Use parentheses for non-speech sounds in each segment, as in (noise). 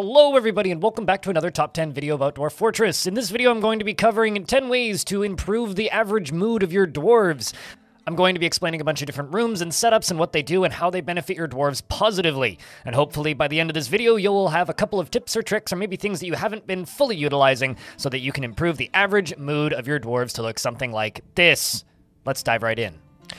Hello everybody and welcome back to another top 10 video about Dwarf Fortress. In this video I'm going to be covering 10 ways to improve the average mood of your dwarves. I'm going to be explaining a bunch of different rooms and setups and what they do and how they benefit your dwarves positively. And hopefully by the end of this video you'll have a couple of tips or tricks or maybe things that you haven't been fully utilizing so that you can improve the average mood of your dwarves to look something like this. Let's dive right in.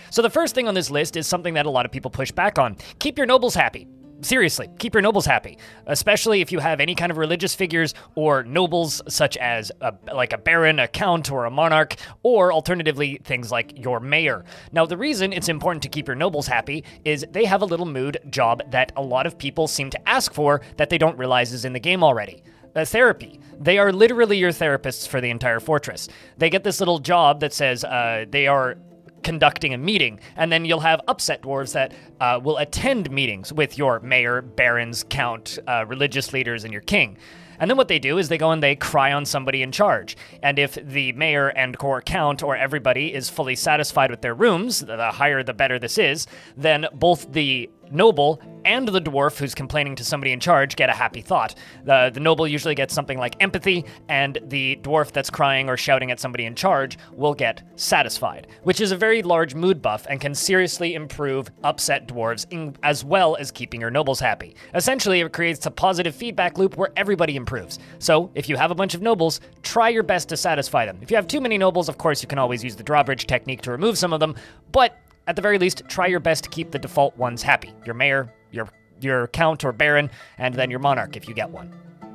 So the first thing on this list is something that a lot of people push back on. Keep your nobles happy seriously, keep your nobles happy, especially if you have any kind of religious figures or nobles such as a, like a baron, a count, or a monarch, or alternatively things like your mayor. Now, the reason it's important to keep your nobles happy is they have a little mood job that a lot of people seem to ask for that they don't realize is in the game already. A therapy. They are literally your therapists for the entire fortress. They get this little job that says uh, they are conducting a meeting, and then you'll have upset dwarves that uh, will attend meetings with your mayor, barons, count, uh, religious leaders, and your king. And then what they do is they go and they cry on somebody in charge. And if the mayor and core count or everybody is fully satisfied with their rooms, the higher the better this is, then both the noble and the dwarf who's complaining to somebody in charge get a happy thought. The, the noble usually gets something like empathy, and the dwarf that's crying or shouting at somebody in charge will get satisfied, which is a very large mood buff and can seriously improve upset dwarves in, as well as keeping your nobles happy. Essentially, it creates a positive feedback loop where everybody improves. So, if you have a bunch of nobles, try your best to satisfy them. If you have too many nobles, of course, you can always use the drawbridge technique to remove some of them, but at the very least, try your best to keep the default ones happy. Your mayor, your your count or baron, and then your monarch if you get one.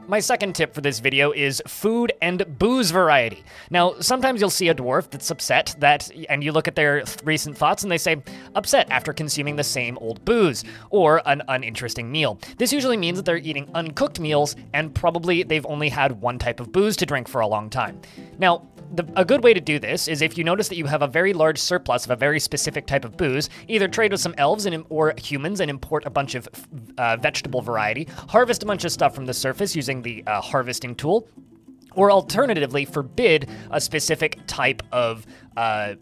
My second tip for this video is food and booze variety. Now, sometimes you'll see a dwarf that's upset that, and you look at their recent thoughts and they say, upset after consuming the same old booze, or an uninteresting meal. This usually means that they're eating uncooked meals and probably they've only had one type of booze to drink for a long time. Now, the, a good way to do this is if you notice that you have a very large surplus of a very specific type of booze, either trade with some elves and, or humans and import a bunch of uh, vegetable variety, harvest a bunch of stuff from the surface using the uh, harvesting tool, or alternatively, forbid a specific type of uh,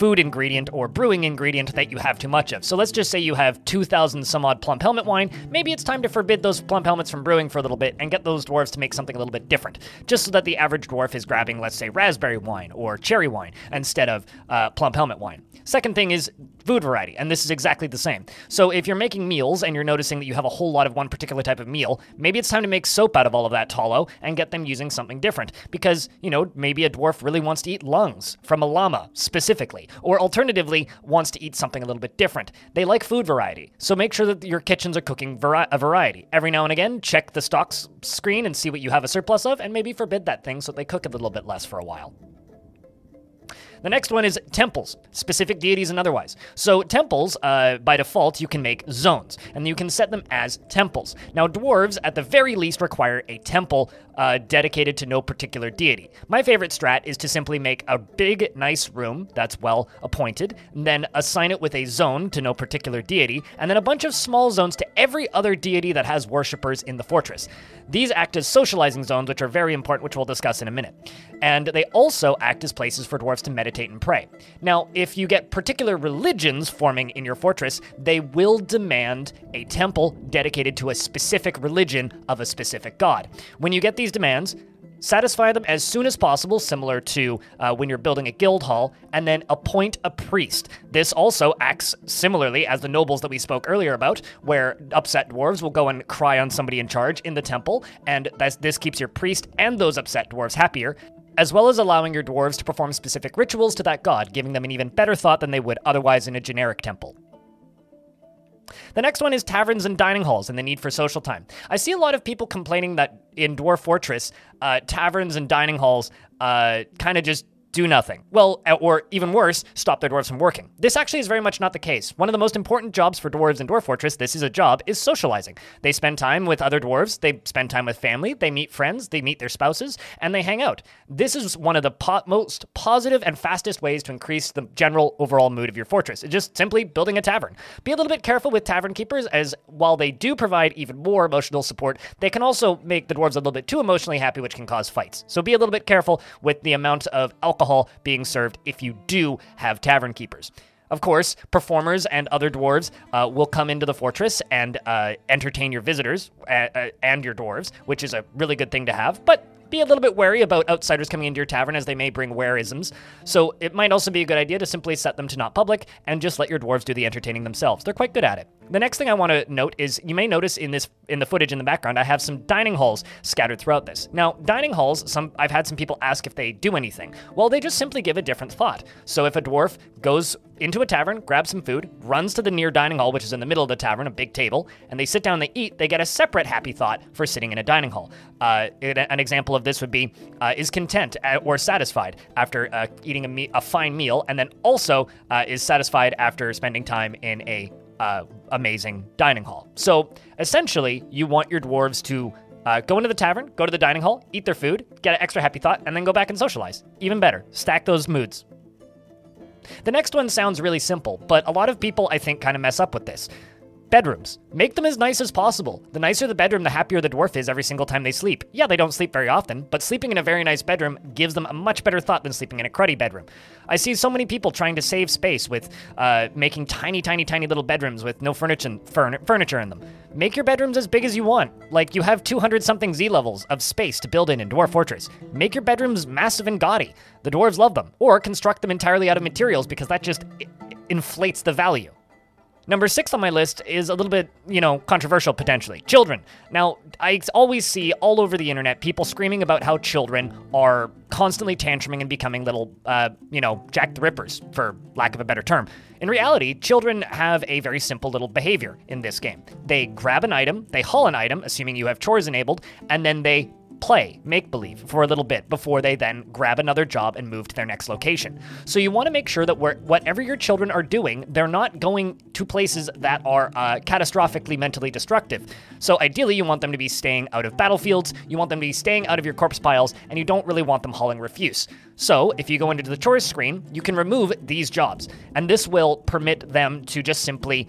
food ingredient or brewing ingredient that you have too much of. So let's just say you have 2,000 some odd plump helmet wine. Maybe it's time to forbid those plump helmets from brewing for a little bit and get those dwarves to make something a little bit different, just so that the average dwarf is grabbing, let's say, raspberry wine or cherry wine instead of uh, plump helmet wine. Second thing is food variety, and this is exactly the same. So if you're making meals and you're noticing that you have a whole lot of one particular type of meal, maybe it's time to make soap out of all of that tallow and get them using something different. Because, you know, maybe a dwarf really wants to eat lungs from a llama specifically, or alternatively wants to eat something a little bit different. They like food variety, so make sure that your kitchens are cooking vari- a variety. Every now and again, check the stocks screen and see what you have a surplus of, and maybe forbid that thing so they cook a little bit less for a while. The next one is temples, specific deities and otherwise. So temples, uh, by default, you can make zones, and you can set them as temples. Now, dwarves, at the very least, require a temple uh, dedicated to no particular deity. My favorite strat is to simply make a big, nice room that's well appointed, then assign it with a zone to no particular deity, and then a bunch of small zones to every other deity that has worshippers in the fortress. These act as socializing zones, which are very important, which we'll discuss in a minute. And they also act as places for dwarves to meditate and pray. Now, if you get particular religions forming in your fortress, they will demand a temple dedicated to a specific religion of a specific god. When you get these demands, satisfy them as soon as possible, similar to uh, when you're building a guild hall, and then appoint a priest. This also acts similarly as the nobles that we spoke earlier about, where upset dwarves will go and cry on somebody in charge in the temple, and this keeps your priest and those upset dwarves happier. As well as allowing your dwarves to perform specific rituals to that god, giving them an even better thought than they would otherwise in a generic temple. The next one is taverns and dining halls and the need for social time. I see a lot of people complaining that in Dwarf Fortress, uh, taverns and dining halls uh, kind of just do nothing. Well, uh, or even worse, stop their dwarves from working. This actually is very much not the case. One of the most important jobs for dwarves in Dwarf Fortress, this is a job, is socializing. They spend time with other dwarves, they spend time with family, they meet friends, they meet their spouses, and they hang out. This is one of the po- most positive and fastest ways to increase the general overall mood of your fortress. It's just simply building a tavern. Be a little bit careful with tavern keepers, as while they do provide even more emotional support, they can also make the dwarves a little bit too emotionally happy, which can cause fights. So be a little bit careful with the amount of alcohol alcohol being served if you do have tavern keepers. Of course, performers and other dwarves uh, will come into the fortress and uh, entertain your visitors uh, uh, and your dwarves, which is a really good thing to have. But be a little bit wary about outsiders coming into your tavern as they may bring wareisms. So it might also be a good idea to simply set them to not public and just let your dwarves do the entertaining themselves. They're quite good at it. The next thing I want to note is you may notice in this in the footage in the background I have some dining halls scattered throughout this. Now, dining halls, some I've had some people ask if they do anything. Well, they just simply give a different thought. So if a dwarf goes into a tavern, grabs some food, runs to the near dining hall, which is in the middle of the tavern, a big table, and they sit down they eat, they get a separate happy thought for sitting in a dining hall. Uh, an example of this would be uh, is content uh, or satisfied after uh, eating a, me- a, fine meal, and then also uh, is satisfied after spending time in a uh, amazing dining hall. So essentially, you want your dwarves to uh, go into the tavern, go to the dining hall, eat their food, get an extra happy thought, and then go back and socialize. Even better, stack those moods. The next one sounds really simple, but a lot of people, I think, kind of mess up with this. Bedrooms. Make them as nice as possible. The nicer the bedroom, the happier the dwarf is every single time they sleep. Yeah, they don't sleep very often, but sleeping in a very nice bedroom gives them a much better thought than sleeping in a cruddy bedroom. I see so many people trying to save space with uh, making tiny, tiny, tiny little bedrooms with no furniture, furniture in them. Make your bedrooms as big as you want. Like you have 200 something Z levels of space to build in in Dwarf Fortress. Make your bedrooms massive and gaudy. The dwarves love them. Or construct them entirely out of materials because that just inflates the value. Number six on my list is a little bit, you know, controversial potentially. Children. Now, I always see all over the internet people screaming about how children are constantly tantruming and becoming little, uh, you know, Jack the Rippers, for lack of a better term. In reality, children have a very simple little behavior in this game. They grab an item, they haul an item, assuming you have chores enabled, and then they play, make believe, for a little bit before they then grab another job and move to their next location. So you want to make sure that whatever your children are doing, they're not going to places that are uh, catastrophically mentally destructive. So ideally, you want them to be staying out of battlefields, you want them to be staying out of your corpse piles, and you don't really want them hauling refuse. So if you go into the chores screen, you can remove these jobs, and this will permit them to just simply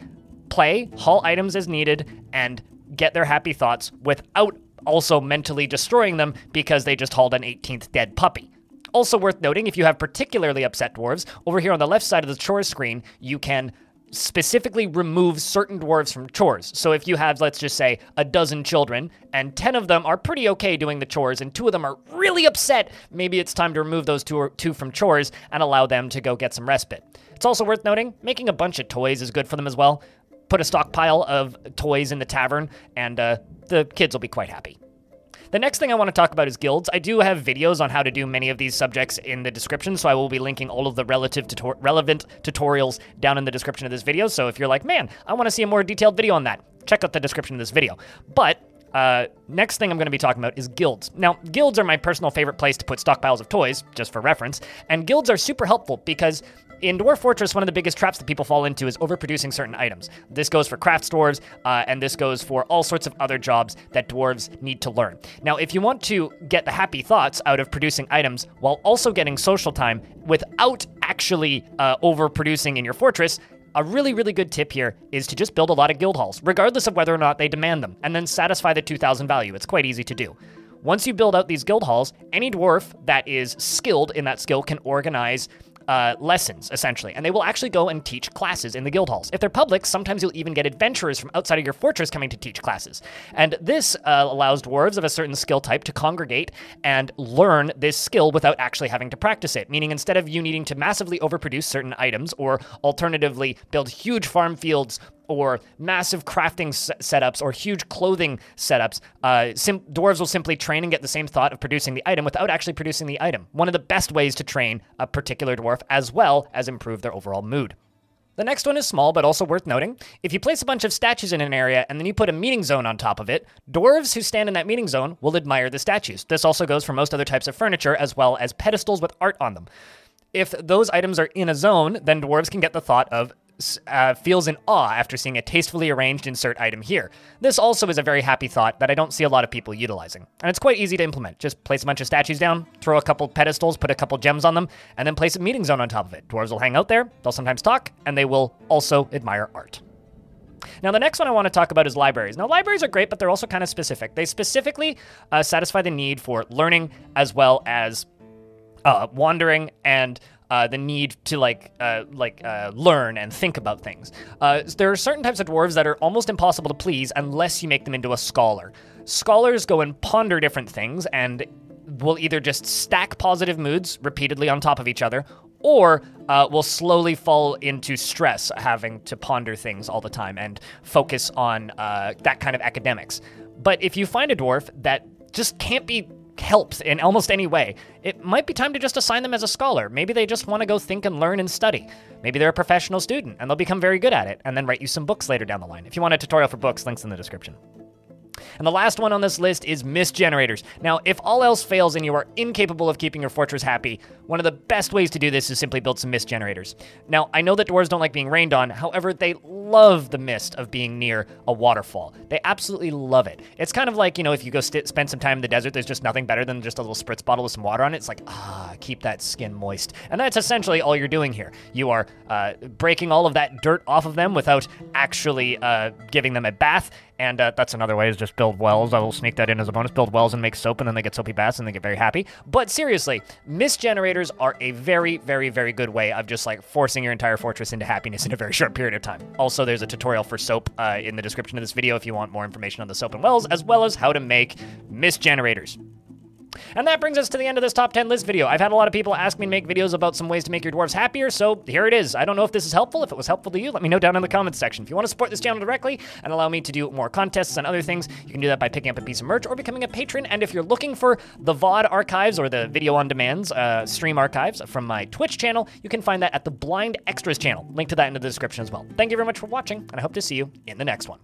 play, haul items as needed, and get their happy thoughts without also mentally destroying them because they just hauled an 18th dead puppy. Also worth noting, if you have particularly upset dwarves, over here on the left side of the chores screen, you can specifically remove certain dwarves from chores. So if you have, let's just say, a dozen children, and 10 of them are pretty okay doing the chores, and two of them are really upset, maybe it's time to remove those two, two from chores and allow them to go get some respite. It's also worth noting, making a bunch of toys is good for them as well. Put a stockpile of toys in the tavern, and uh, the kids will be quite happy. The next thing I want to talk about is guilds. I do have videos on how to do many of these subjects in the description, so I will be linking all of the relative tutor relevant tutorials down in the description of this video. So if you're like, man, I want to see a more detailed video on that, check out the description of this video. But uh, next thing I'm going to be talking about is guilds. Now, guilds are my personal favorite place to put stockpiles of toys, just for reference, and guilds are super helpful because in Dwarf Fortress, one of the biggest traps that people fall into is overproducing certain items. This goes for craft dwarves, uh, and this goes for all sorts of other jobs that dwarves need to learn. Now, if you want to get the happy thoughts out of producing items while also getting social time without actually uh, overproducing in your fortress, a really, really good tip here is to just build a lot of guild halls, regardless of whether or not they demand them, and then satisfy the 2,000 value. It's quite easy to do. Once you build out these guild halls, any dwarf that is skilled in that skill can organize uh, lessons, essentially, and they will actually go and teach classes in the guild halls. If they're public, sometimes you'll even get adventurers from outside of your fortress coming to teach classes. And this uh, allows dwarves of a certain skill type to congregate and learn this skill without actually having to practice it, meaning instead of you needing to massively overproduce certain items or alternatively build huge farm fields or massive crafting setups or huge clothing setups, uh, sim- dwarves will simply train and get the same thought of producing the item without actually producing the item. One of the best ways to train a particular dwarf as well as improve their overall mood. The next one is small, but also worth noting. If you place a bunch of statues in an area and then you put a meeting zone on top of it, dwarves who stand in that meeting zone will admire the statues. This also goes for most other types of furniture, as well as pedestals with art on them. If those items are in a zone, then dwarves can get the thought of uh, feels in awe after seeing a tastefully arranged insert item here. This also is a very happy thought that I don't see a lot of people utilizing. And it's quite easy to implement. Just place a bunch of statues down, throw a couple pedestals, put a couple gems on them, and then place a meeting zone on top of it. Dwarves will hang out there, they'll sometimes talk, and they will also admire art. Now, the next one I want to talk about is libraries. Now, libraries are great, but they're also kind of specific. They specifically uh, satisfy the need for learning as well as uh, wandering and uh, the need to like uh, like uh, learn and think about things. Uh, there are certain types of dwarves that are almost impossible to please unless you make them into a scholar. Scholars go and ponder different things and will either just stack positive moods repeatedly on top of each other, or uh, will slowly fall into stress, having to ponder things all the time and focus on uh, that kind of academics. But if you find a dwarf that just can't be helped in almost any way, it might be time to just assign them as a scholar. Maybe they just want to go think and learn and study. Maybe they're a professional student and they'll become very good at it and then write you some books later down the line. If you want a tutorial for books, links in the description. And the last one on this list is mist generators. Now, if all else fails and you are incapable of keeping your fortress happy, one of the best ways to do this is simply build some mist generators. Now, I know that dwarves don't like being rained on, however, they love the mist of being near a waterfall. They absolutely love it. It's kind of like, you know, if you go spend some time in the desert, there's just nothing better than just a little spritz bottle with some water on it. It's like, ah, keep that skin moist. And that's essentially all you're doing here. You are uh, breaking all of that dirt off of them without actually uh, giving them a bath and uh, that's another way is just build wells. I will sneak that in as a bonus. Build wells and make soap, and then they get soapy baths, and they get very happy. But seriously, mist generators are a very, very, very good way of just like forcing your entire fortress into happiness in a very (laughs) short period of time. Also, there's a tutorial for soap uh, in the description of this video if you want more information on the soap and wells, as well as how to make mist generators. And that brings us to the end of this top 10 list video. I've had a lot of people ask me to make videos about some ways to make your dwarves happier, so here it is. I don't know if this is helpful. If it was helpful to you, let me know down in the comments section. If you want to support this channel directly and allow me to do more contests and other things, you can do that by picking up a piece of merch or becoming a patron. And if you're looking for the VOD archives or the video on demands, uh, stream archives from my Twitch channel, you can find that at the Blind Extras channel. Link to that in the description as well. Thank you very much for watching, and I hope to see you in the next one.